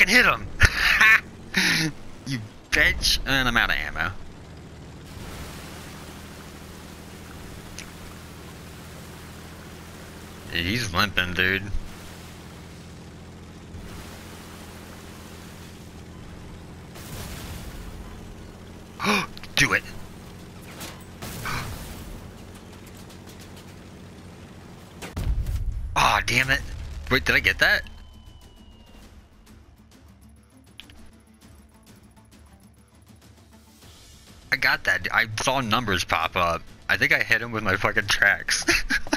fucking hit him! you bitch! And I'm out of ammo. He's limping, dude. Do it! Aw, oh, damn it. Wait, did I get that? I got that. I saw numbers pop up. I think I hit him with my fucking tracks.